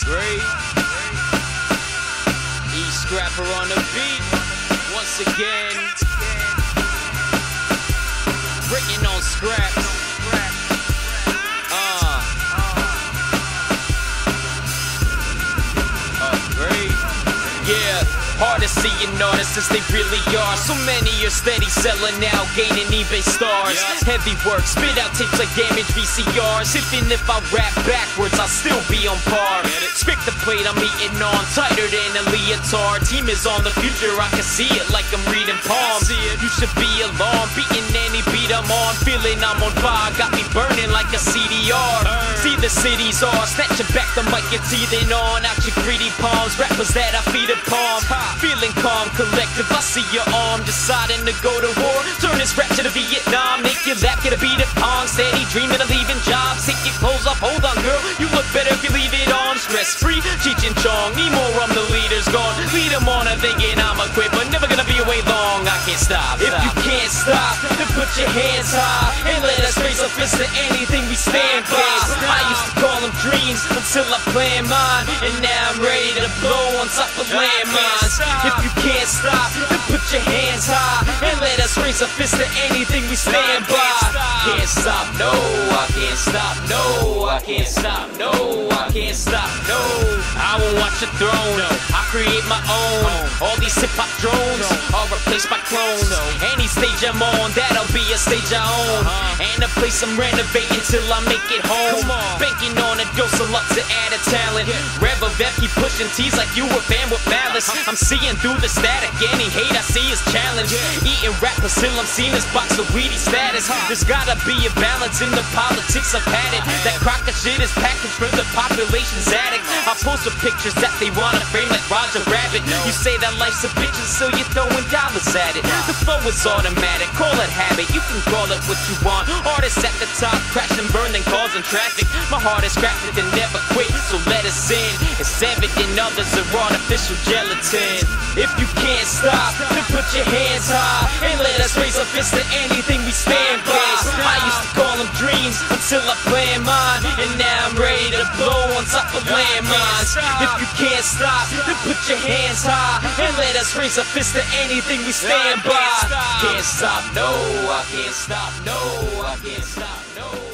Great. E Scrapper on the beat. Once again. Written on scraps. Hard to see an artist as they really are. So many are steady selling out, gaining eBay stars. Heavy work, spit out tapes like damaged VCRs. Even if I rap backwards, I'll still be on par. Spick the plate I'm eating on, tighter than a leotard. Team is on the future, I can see it like I'm reading palms. You should be alarmed, beating any beat I'm on. Feeling I'm on fire, got Cities are snatching back the mic and teething on out your greedy palms. Rappers that I feed upon. Feeling calm, collective. I see your arm deciding to go to war. Turn this rap to the Vietnam. Make your lap get a beat of pong. Steady dreaming of leaving jobs. Take your clothes off. Hold on, girl. You look better if you leave it on. Stress free. Cheech and Chong. Need more rum. The leader's gone. Lead them on and thinking I'm a quit, but never gonna be away long. I can't stop. If you can't stop, put your hands high and let us raise a fist to anything we stand by. I used to call them dreams until I planned mine, and now I'm ready to blow on top of landmines. If you can't stop, then put your hands high and let us raise a fist to anything we stand by. Can't stop, no, I can't stop, no, I can't stop, no, I can't stop, no. I won't watch a throne, I create my own. All these hip hop drones replaced by clones. Any stage I'm on, that'll be a stage I own. Uh-huh. And a place I'm renovating till I make it home. Banking on a dose of luck to add a talent. Rev of F, keep pushing T's like you a fan with malice. Uh-huh. I'm seeing through the static, any hate I see is challenge. Eating rappers till I'm seen as box of weedy status. Uh-huh. There's gotta be a balance in the politics I've had it. That crocker shit is packaged for the population's addict. I post the pictures that they wanna frame like Roger Rabbit. You say that life's a bitch and so you're throwing dollars at it. The flow is automatic, call it habit. You can call it what you want. Artists at the top, crash and burn, then causing traffic. My heart is crafted and never quit, so let us in. It's evident others are artificial gelatin. If you can't stop, then put your hands high and let us raise a fist to anything we stand by. I used to call them dreams until I planned mine, and now I'm ready to blow on top of landmines. If you can't stop, then put your hands high and let us raise a fist to anything we stand by. Can't stop, no, I can't stop, no, I can't stop, no.